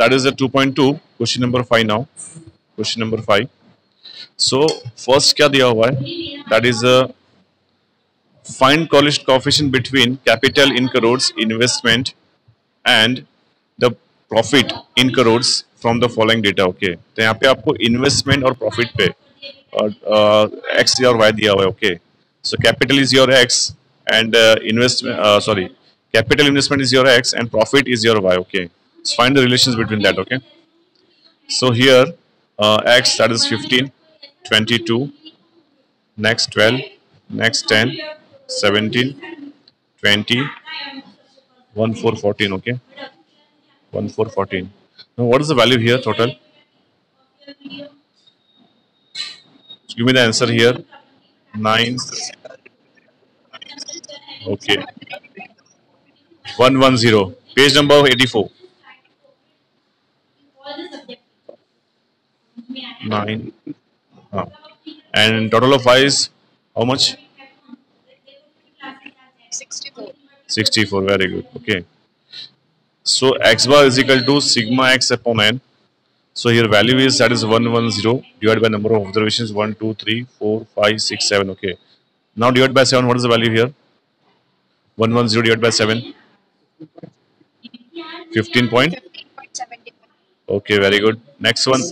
that is the 2.2 question number 5 now question number 5 so first kya diya hua hai that is a find coefficient between capital in crores investment and the profit in crores from the following data okay to yahan pe aapko investment aur profit pe uh, uh, x और y diya hua hai okay so capital is your x and uh, investment uh, sorry capital investment is your x and profit is your y okay find the relations between that, okay? So here, uh, x that is 15, 22, next 12, next 10, 17, 20, 1, 4, 14, okay? 1, 4, 14. Now what is the value here total? So give me the answer here. 9, okay. 110, page number 84. nine uh, and total of y is how much 64 64 very good okay so x bar is equal to sigma x upon n so here value is that is 110 divided by number of observations 1 2 3 4 5 6 7 okay now divided by 7 what is the value here 110 divided by 7 15 point okay very good next one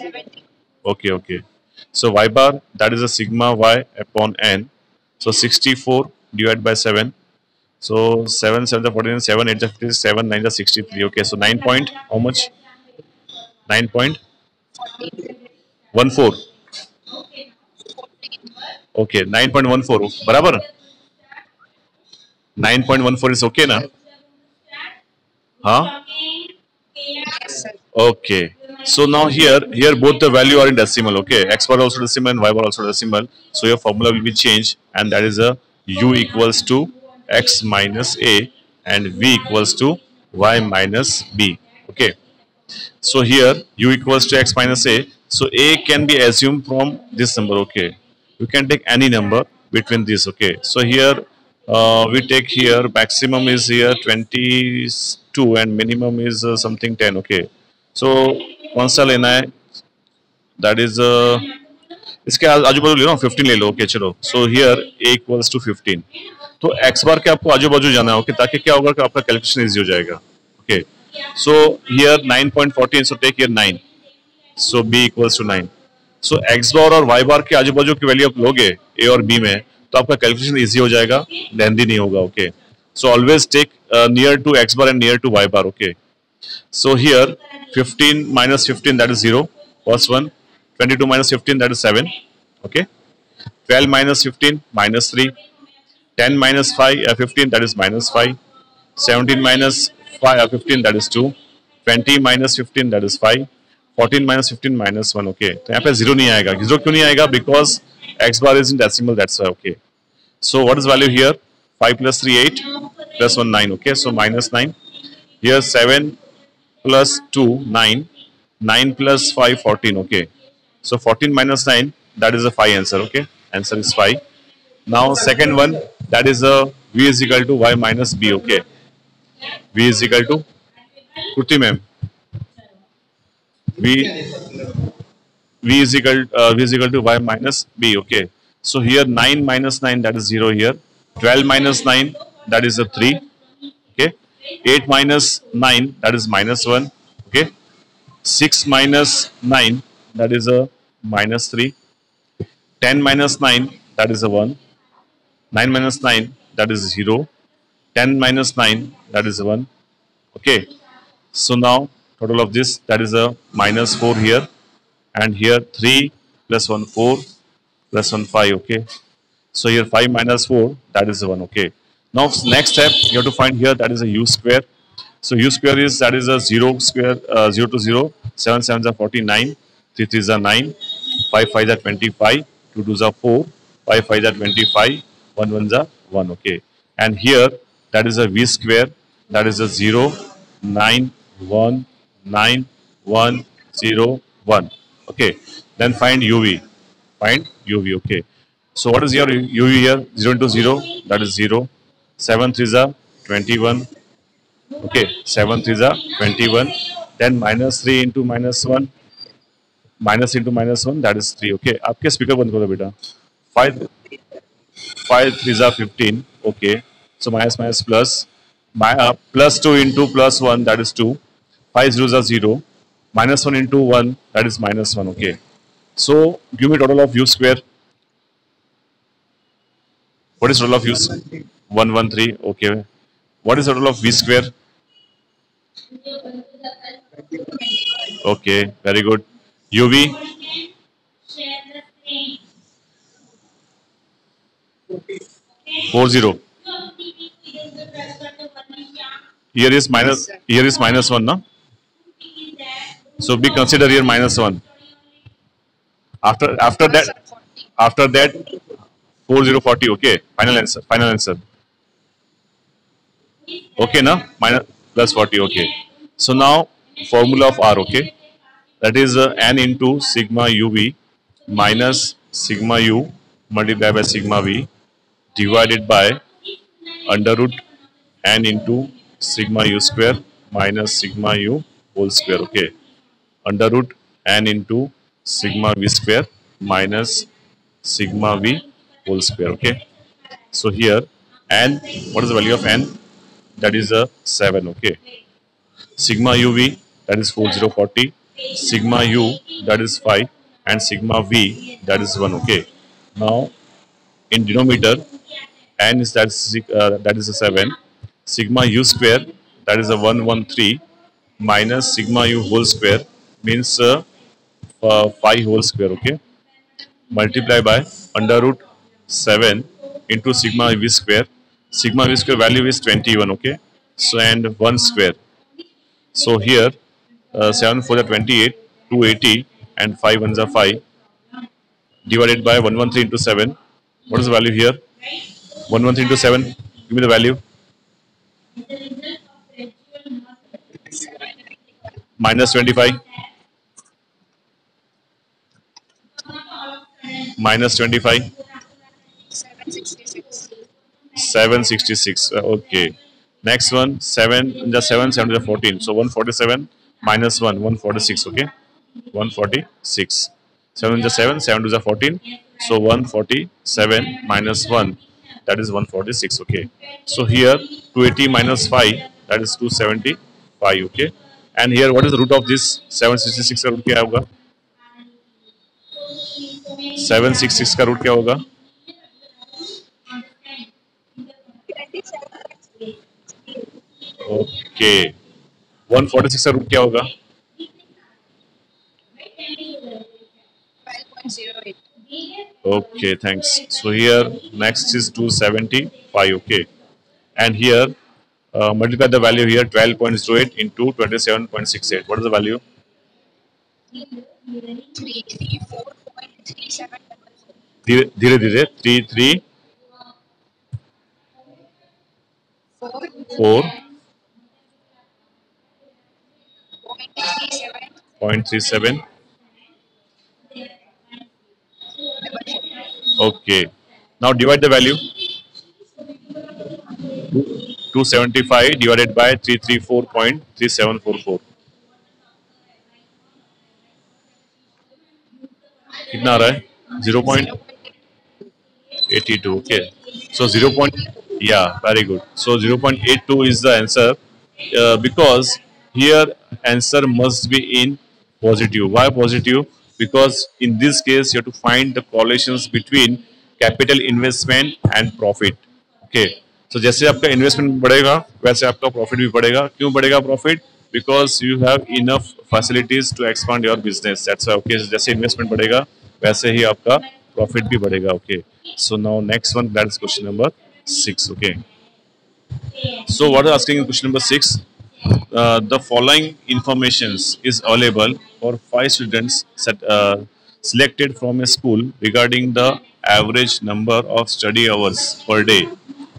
Okay, okay. So y bar, that is a sigma y upon n. So 64 divided by 7. So 7, 7 14, 7, 8 15 7, 9 the 63. Okay, so 9 point, how much? 9 point? 14. Okay, 9.14. Barabar? 9.14 is okay na? Huh? Okay. So now here, here both the value are in decimal, okay? X bar also decimal and Y bar also decimal. So your formula will be changed and that is a U equals to X minus A and V equals to Y minus B, okay? So here U equals to X minus A. So A can be assumed from this number, okay? You can take any number between these, okay? So here uh, we take here maximum is here 22 and minimum is uh, something 10 okay so कौन सा लेना है that is uh, इसके आजू बाजू ले लो fifteen ले लो ओके चलो so here a equals to fifteen तो एक्स बार के आपको आजू बाजू जाना है ओके ताकि क्या होगा कि आपका कैलकुलेशन इजी हो जाएगा okay so here nine point fourteen so take here nine so b equals to nine so x bar और वाई बार के आजू बाजू की वैल्यू आप लोगे ए और बी में तो आपका कैलकुलेशन ईजी हो जाएगा लेंदी नहीं होगा okay so always take near to x bar and near to y bar okay so here 15 minus 15 that is 0 first one 22 minus 15 that is 7 okay 12 minus 15 minus 3 10 minus 5 uh, 15 that is minus 5 17 minus 5 uh, 15 that is 2 20 minus 15 that is 5 14 minus 15 minus 1 okay तो यहाँ पे zero नहीं आएगा zero क्यों नहीं आएगा because x bar is in decimal that's why okay so what is value here 5 plus 3 8 plus 1 9 okay so minus 9 here 7 plus 2, 9. 9 plus 5, 14. Okay. So 14 minus 9, that is a 5 answer. Okay. Answer is 5. Now second one, that is a V is equal to Y minus B. Okay. V is equal to Kurti ma'am. V, v is equal uh, v is equal to y minus b okay so here 9 minus 9 that is 0 here 12 minus 9 that is a 3 8 minus 9 that is minus 1 okay 6 minus 9 that is a minus 3 10 minus 9 that is a 1 9 minus 9 that is 0 10 minus 9 that is 1 okay so now total of this that is a minus 4 here and here 3 plus 1 4 plus 1 5 okay so here 5 minus 4 that is 1 okay now next step you have to find here that is a u square. So u square is that is a 0 square uh, 0 to 0, 7 7 are 49, 3 is a 9, 5 5 are 25, 2 2 are 4, 5 5 are 25, 1 1 are 1 okay. And here that is a v square that is a 0, 9, 1, 9, 1, 0, 1 okay. Then find uv, find uv okay. So what is your uv here 0 into 0 that is 0, seven three uh, are twenty one okay seven three जा twenty one then minus three into minus one minus into minus one that is three okay आपके speaker बंद करो बेटा five five three जा fifteen okay so minus minus plus plus two into plus one that is two five zero जा zero minus one into one that is minus one okay so give me total of u square what is total of u square 113, okay. What is the total of V square? Okay, very good. UV? Four zero. Here is minus. Here is minus one, no? So we consider here minus one. After after that, after that, four zero forty. Okay, final answer. Final answer. Okay, now minus plus 40. Okay. So now formula of R. Okay, that is uh, n into sigma uv minus sigma u multiplied by sigma v divided by under root n into sigma u square minus sigma u whole square. Okay, under root n into sigma v square minus sigma v whole square. Okay, so here n. What is the value of n? that is a 7 okay sigma uv that is 4040 sigma u that is 5 and sigma v that is 1 okay now in denominator n is that is, uh, that is a 7 sigma u square that is a 113 minus sigma u whole square means uh, uh, 5 whole square okay multiply by under root 7 into sigma v square sigma v square value is 21 okay so and 1 square so here uh, 7 4 are 28 280 and 5 ones are 5 divided by 113 into 7 what is the value here 113 into 7 give me the value minus 25 minus 25 seven sixty six. okay next one seven 7 the seven seven the fourteen. so one forty seven minus one one forty six. okay one forty six. Seven the seven seven to the fourteen. so one forty seven minus one. that is one forty six. okay so here two eighty minus five. that is two seventy five. okay and here what is the root of this 766 का root क्या होगा 766 का root क्या होगा okay one forty six का root क्या होगा okay thanks so here next is two seventy five okay and here multiply the value here twelve point zero eight into twenty seven point six eight what is the value धीरे धीरे three three four point three seven okay now divide the value two seventy five divided by three three three four four point seven four कितना आ रहा है zero point eighty two okay so zero point Yeah, very good. So 0.82 is the answer uh, because here answer must be in positive. Why positive? Because in this case you have to find the correlations between capital investment and profit. Okay. So jaise जैसे आपका investment बढ़ेगा वैसे आपका profit भी बढ़ेगा क्यों बढ़ेगा profit because you have enough facilities to expand your business that's okay jaise investment badhega वैसे ही आपका प्रॉफिट भी बढ़ेगा okay so now next one that is question number 6 okay so what are asking in question number 6 uh, the following informations is available for five students set, uh, selected from a school regarding the average number of study hours per day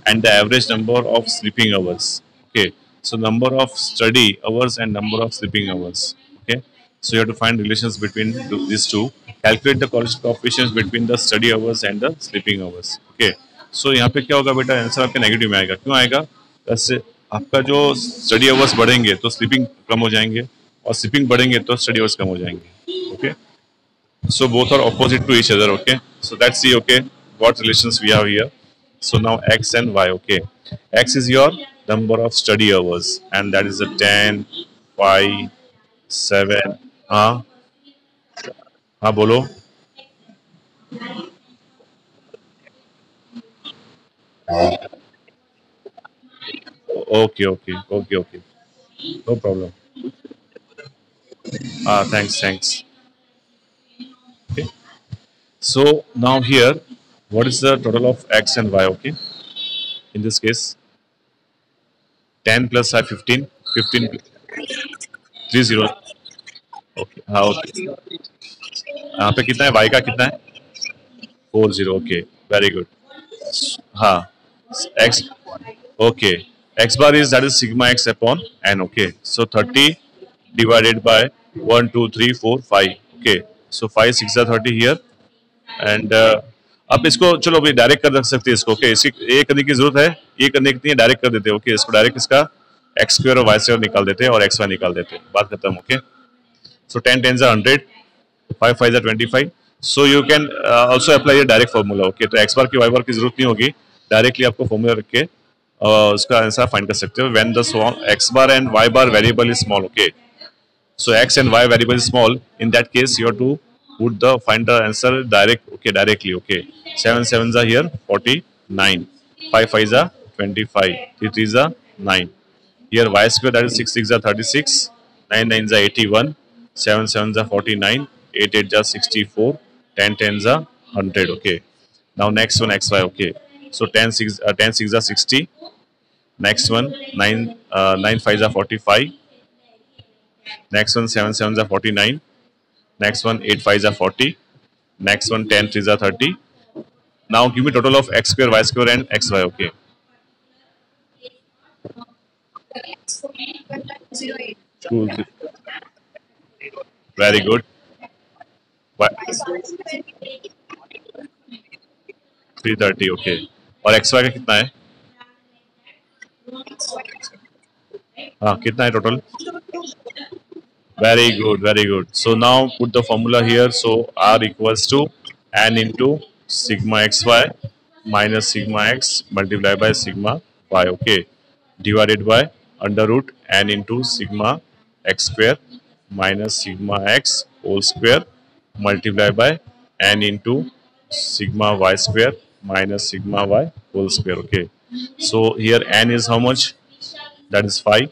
and the average number of sleeping hours okay so number of study hours and number of sleeping hours okay so you have to find relations between these two calculate the coefficients between the study hours and the sleeping hours okay so so, यहाँ पे क्या होगा बेटा answer आपका negative में आएगा क्यों आएगा इससे आपका जो स्टडी आवर्स बढ़ेंगे तो स्लीपिंग कम हो जाएंगे और स्लीपिंग बढ़ेंगे तो स्टडी आवर्स कम हो जाएंगे okay so both are opposite to each other okay so that see okay what relation we have here so now x and y okay x is your number of study hours and that is a ten five seven हाँ, हाँ बोलो okay okay okay okay no problem ah thanks thanks okay so now here what is the total of x and y okay in this case 10 plus 5 15 15 3 0 okay हाँ okay यहाँ पे कितना है y का कितना है four zero okay very good हाँ x okay x bar is that is sigma x upon n okay so 30 divided by 1 2 3 4 5 okay so 5 6 are 30 here and uh, आप इसको चलो अभी डायरेक्ट कर सकते हैं इसको ओके इसी ये करने की जरूरत है ये करने की नहीं डायरेक्ट कर देते हैं ओके इसको डायरेक्ट इसका एक्स स्क्वायर और वाई स्क्र निकाल देते हैं और एक्स वाई निकाल देते हैं बात खत्म okay so ten ten jar hundred five five jar twenty five so you can also apply ये डायरेक्ट फॉर्मूला ओके तो एक्स बार की वाई बार की जरूरत नहीं होगी डायरेक्टली आपको फॉर्मूला रख के उसका आंसर फाइंड कर सकते हो when the bar and y bar variable is small okay so x and y variable is small in that case you're to would the find the answer direct okay directly okay seven seven जा here forty nine five five जा twenty five three three जा nine here y square that is six six जा thirty six nine nine जा eighty one seven seven जा forty nine eight eight जा sixty four ten ten जा hundred okay now next one x y okay So 10 6 uh, 10 6 are 60. Next one 9 uh, 9 5 are 45. Next one 7 7 are 49. Next one 8 5 are 40. Next one 10 3 are 30. Now give me total of x square, y square and xy. Okay. Very good. What? 330, okay. और x Y का कितना है हाँ कितना है total very good very good so now put the formula here so r equals to n into sigma x y minus sigma x multiply by sigma y okay divided by under root n into sigma x square minus sigma x whole square multiply by n into sigma y square minus sigma y whole square. Okay. So here n is how much? That is 5.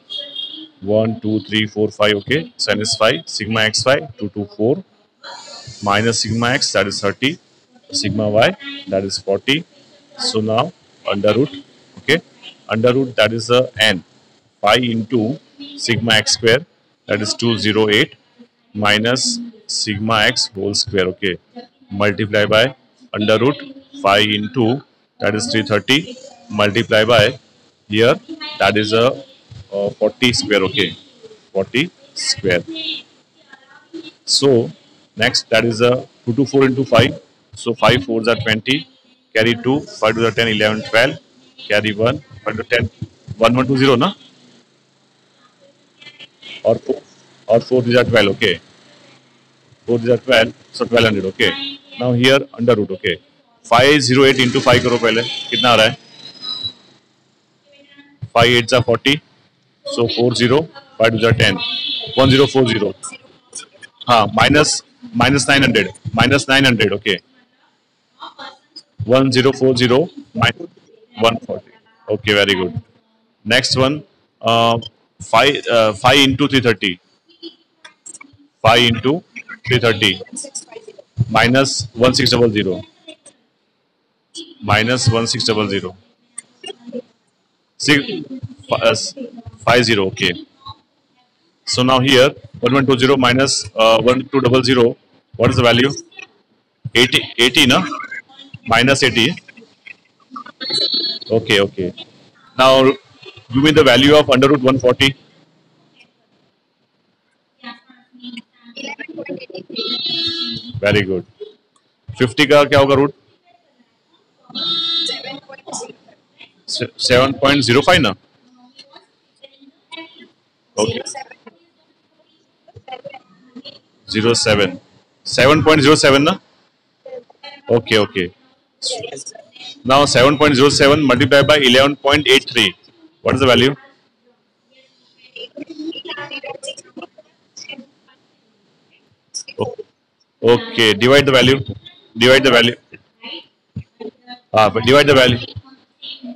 1, 2, 3, 4, 5. Okay. So n is 5. Sigma xy 2 2, 4 minus sigma x that is 30. Sigma y that is 40. So now under root. Okay. Under root that is the n. Pi into sigma x square that is 208 minus sigma x whole square. Okay. Multiply by under root 5 into that is 330 multiply by here that is a, a 40 square okay 40 square so next that is a 2 to 4 into 5 so 5 fours are 20 carry 2 5 to the 10 11 12 carry 1 5 to 10 1 1 to 0 na or 4 or 4 these are 12 okay 4 is are 12 so 1200 okay now here under root okay five zero eight into five करो पहले कितना आ रहा है five eight ज़ा forty so four zero five two ज़ा ten one zero four zero हाँ minus minus nine hundred minus nine hundred okay one zero four zero one forty okay very good next one five five into three thirty five into three thirty minus one six double zero minus one six double zero five zero okay so now here one one two zero minus uh, one two double zero what is value eighty eighty ना minus eighty okay okay now you mean the value of under root one forty very good fifty का क्या होगा root seven point zero five ना zero seven seven point zero seven ना okay okay now seven point zero seven multiply by eleven point eight three what is the value okay divide the value divide the value हाँ divide the value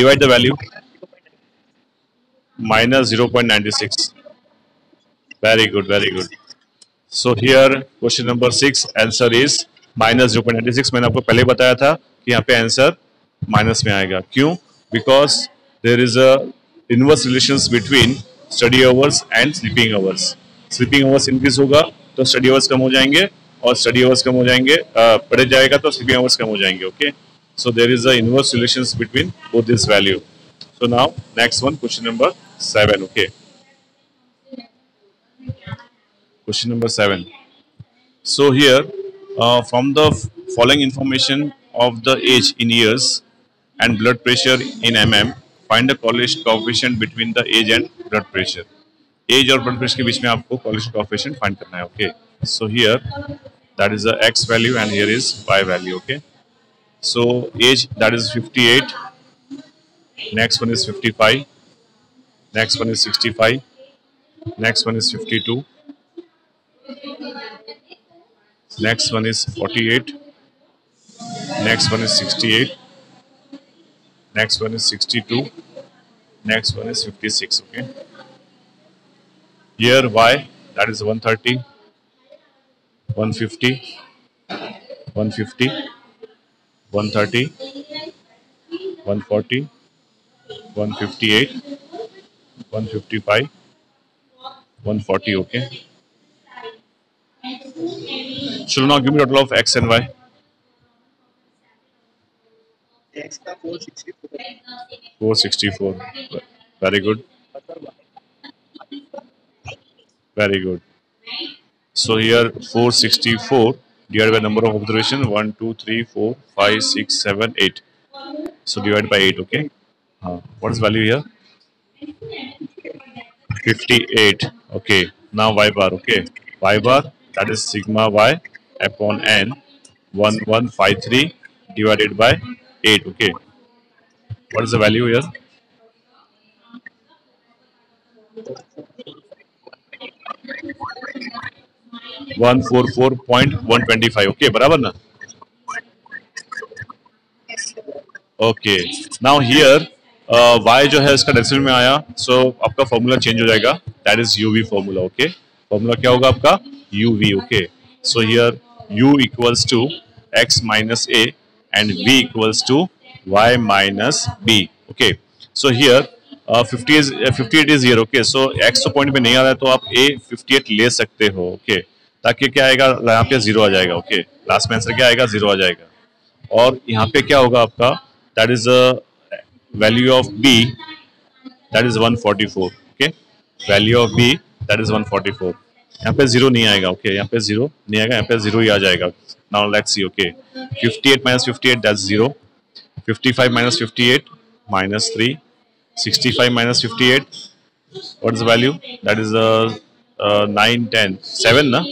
divide the value minus 0.96 very good very good so here question number six answer is minus zero point six मैंने आपको पहले बताया था कि यहाँ पे answer minus में आएगा क्यों because there is a inverse relation between study hours and sleeping hours sleeping hours increase होगा तो स्टडी आवर्स कम हो जाएंगे और स्टडी आवर्स कम हो जाएंगे पढ़े जाएगा तो स्लीपिंग आवर्स कम हो जाएंगे okay okay? so there is a inverse relations between both this value so now next one question number seven okay question number 7 so here uh, from the following information of the age in years and blood pressure in mm find the correlation coefficient between the age and blood pressure age और blood pressure के बीच में आपको correlation coefficient find करना है okay so here that is the x value and here is y value okay So age that is 58, next one is 55, next one is 65, next one is 52, next one is 48, next one is 68, next one is 62, next one is 56, okay. Here Y that is 130, 150, 150, one thirty one forty one fifty eight one fifty five one forty okay चलो ना give me total of x and y four sixty four very good very good so here four sixty four divided by number of observation 1 2 3 4 5 6 7 8 so divide by 8 okay uh, what is value here 58 okay now y bar okay y bar that is sigma y upon n 1153 divided by 8 okay what is the value here 144.125 okay बराबर ना okay now here y जो है इसका decimal में आया so so आपका formula change हो जाएगा that is u v formula okay formula क्या होगा आपका u v okay so here u equals to x minus a and v equals to y minus b okay so here fifty 50 is uh, 58 is here okay so तो point में नहीं आ रहा है तो आप ए फिफ्टी एट ले सकते हो ओके okay ताकि क्या आएगा यहाँ पे जीरो आ जाएगा ओके लास्ट में आंसर क्या आएगा जीरो आ जाएगा और यहाँ पे क्या होगा आपका that is value of b that is 144 okay value of b that is 144 यहाँ पे जीरो नहीं आएगा ओके okay? यहाँ पे जीरो नहीं आएगा यहाँ पे जीरो ही आ जाएगा now let see okay 58 minus fifty eight that zero fifty five minus fifty eight minus three sixty five minus eight what is value that is nine ten seven ना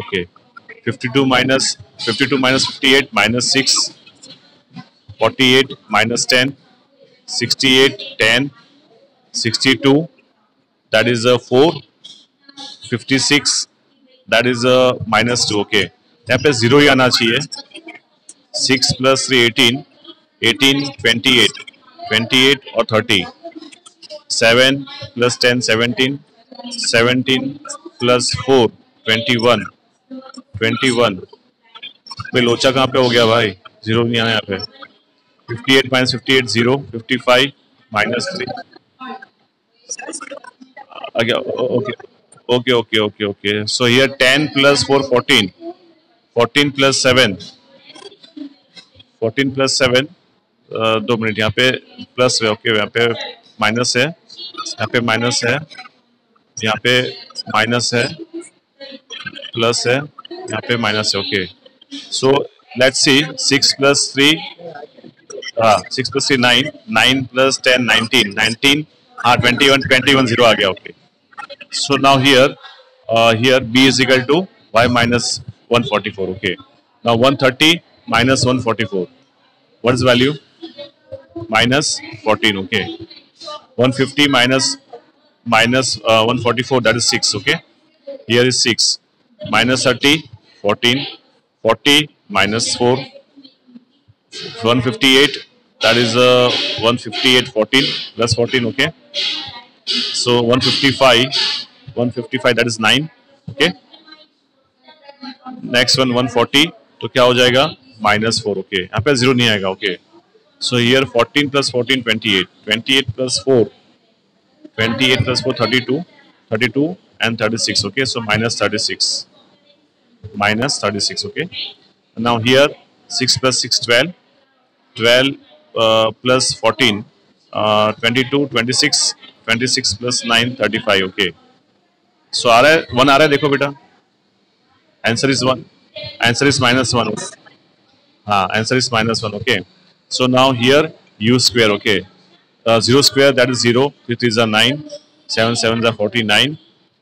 okay 52 minus 52 minus 58 minus 6 48 minus 10 68 10 62 that is a 4 56 that is a minus 2 okay यहाँ पे zero ही आना चाहिए 6 plus three eighteen eighteen twenty eight twenty eight और thirty seven plus ten seventeen seventeen plus four twenty one twenty one भाई लोचा कहाँ पे हो गया भाई जीरो नहीं आया यहाँ पे fifty eight minus fifty eight zero fifty five minus three okay okay okay okay okay so here ten plus four fourteen fourteen plus seven fourteen plus seven दो मिनट यहाँ पे प्लस है ओके यहाँ पे माइनस है यहाँ पे minus है यहाँ पे माइनस है प्लस है यहाँ पे माइनस है okay so let's see six plus three हाँ six plus three nine nine plus ten nineteen nineteen हाँ twenty one twenty one zero आ गया okay so now here here b is equal to y minus one forty four okay now one thirty minus one forty four what is value minus fourteen okay one fifty minus minus one forty four that is six okay Here is 6. Minus 30, 14. 40 minus 4, 158. That is uh, 158, 14. Plus 14, okay. So 155, 155 that is 9, okay. Next one 140. तो क्या हो जाएगा minus four okay यहाँ पे zero नहीं आएगा okay so here fourteen plus fourteen twenty eight twenty eight plus four twenty eight plus four thirty two thirty to and 36 okay so minus 36 minus 36 okay now here 6 plus 6 12 12 uh, plus 14 uh, 22 26 26 plus 9 35 okay so आ रहा है one आ रहा है देखो बेटा answer is one answer is minus one हाँ answer is minus one okay so now here u square okay uh, 0 square that is 0 3 3s are 9 7 7s are 49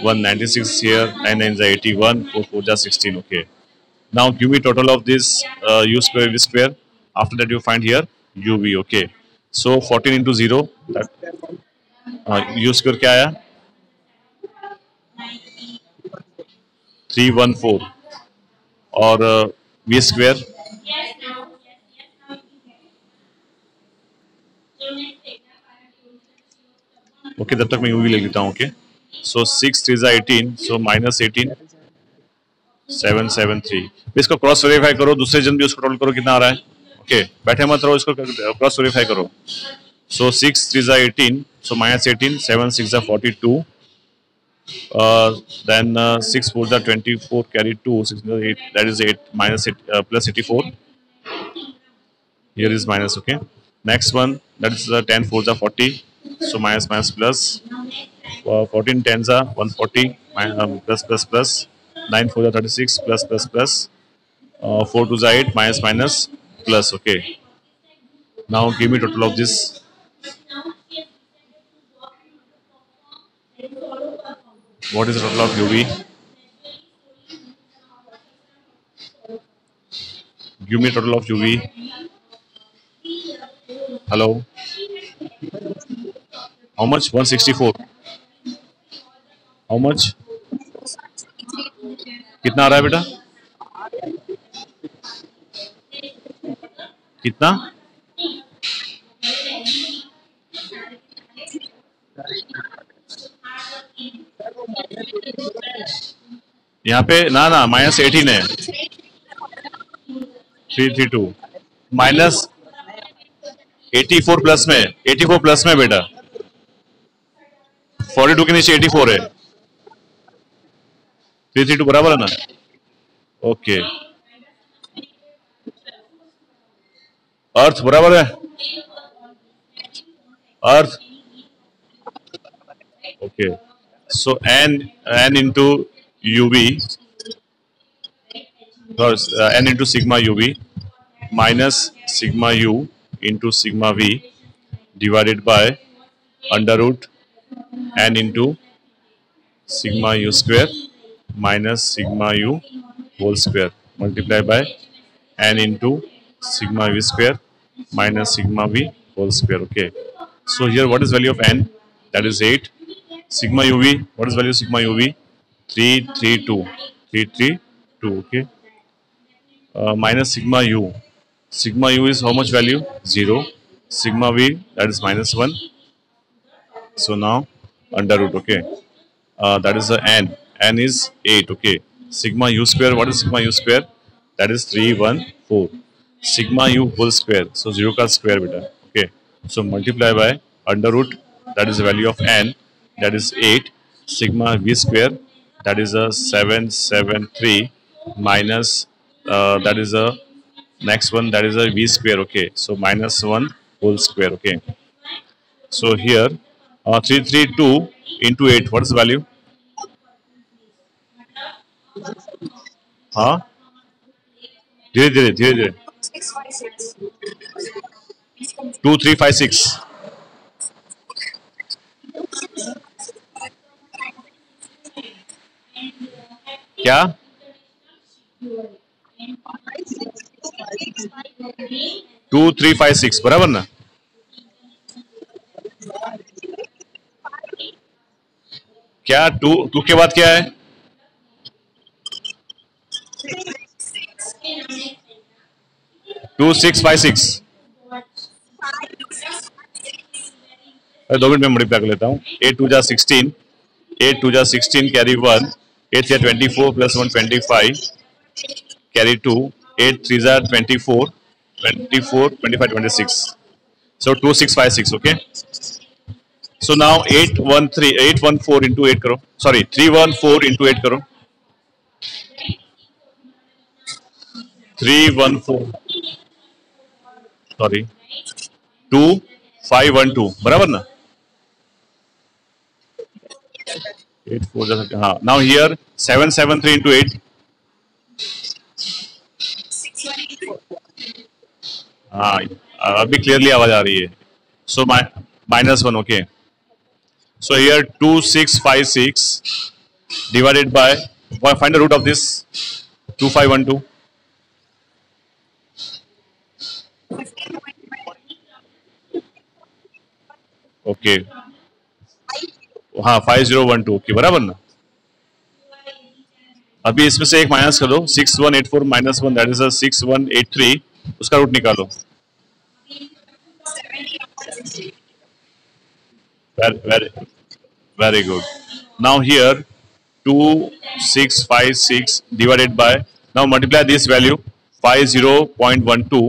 196 here and nines are 81, 4 4 are 16. Okay. Now give me total of this uh, u square v square. After that you find here uv. Okay. So 14 into 0. That, uh, u square क्या आया? 314 और v square okay okay, तब तक मैं you भी ले लेता हूँ okay okay? So six three ज़ा eighteen so minus eighteen seven seven three इसको क्रॉस वेरीफाई करो दूसरे जन भी उसको टोटल करो कितना आ रहा है ओके okay, बैठे मत रहो इसको क्रॉस वेरीफाई करो सो सिक्स थ्री ज़ा eighteen so minus eighteen seven six ज़ा forty two then six four 6 twenty four carry two six 6 the 8 that is 8 minus 8 uh, plus 84 here is minus okay next one that is the uh, 10 4 the 40 so Uh, 14 tens are 140 um, 9 4 are 36 plus plus plus uh, 4 to 8 minus minus plus okay now give me total of this what is the total of UV give me total of UV hello how much 164 how much कितना आ रहा है बेटा कितना यहाँ पे ना ना माइनस एटीन है three three two minus eighty four plus में एटी फोर प्लस में बेटा फोर्टी टू के नीचे एटी फोर है थ्री थ्री टू बराबर है ना ओके अर्थ बराबर है अर्थ okay so n n into u v n into sigma u v minus sigma u into sigma v divided by under root n into sigma u square minus sigma u whole square multiplied by n into sigma v square minus sigma v whole square. Okay. So here what is value of n? That is 8. Sigma uv, what is value of sigma uv? 332. Okay. Uh, minus sigma u. Sigma u is how much value? 0. Sigma v, that is minus 1. So now under root. Okay. Uh, that is the n n is 8 okay sigma u square what is sigma u square that is 3 1 4 sigma u whole square so 0 ka square beta okay so multiply by under root that is the value of n that is 8 sigma v square that is a 773 minus uh, that is a next one that is a v square okay so minus 1 whole square okay so here uh, 332 into 8 what is the value हाँ धीरे धीरे धीरे धीरे two three five six क्या two three five six बराबर ना क्या two two के बाद क्या है टू सिक्स फाइव सिक्स दो मिनट में मल्टीप्लाई कर लेता हूँ एट टू जा सिक्सटीन एट टू जा सिक्सटीन कैरी वन एट या twenty four plus one twenty five carry two eight three जा twenty four twenty four twenty five twenty six so two six five six okay so now eight one three eight one four into eight करो sorry three one four into eight करो three one four sorry two five one two बराबर ना eight four जैसा हाँ now here seven seven three into eight हाँ अभी clearly आवाज आ रही है so minus one okay so here two six five six divided by find the root of this two five one two okay हाँ five zero one two okay बराबर ना अभी इसमें से एक माइनस कर करो six one eight four minus one that is six one eight three उसका रूट निकालो very very good now here two six five six divided by now multiply this value five zero point one two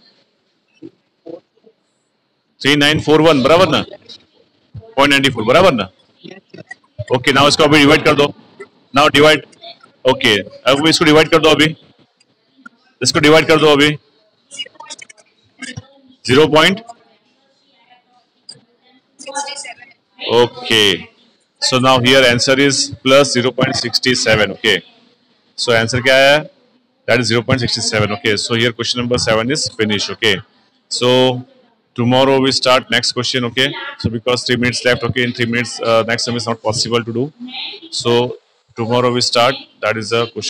three nine four one बराबर ना point ninety four बराबर ना okay now इसको अभी divide कर दो now divide okay अब इसको डिवाइड कर दो अभी इसको डिवाइड कर दो अभी zero point okay so now here answer is plus zero point sixty seven okay so answer क्या है that is zero point sixty seven okay so here question number seven is finish okay so tomorrow we start next question okay so because three minutes left okay in three minutes uh, next time is not possible to do so tomorrow we start that is a question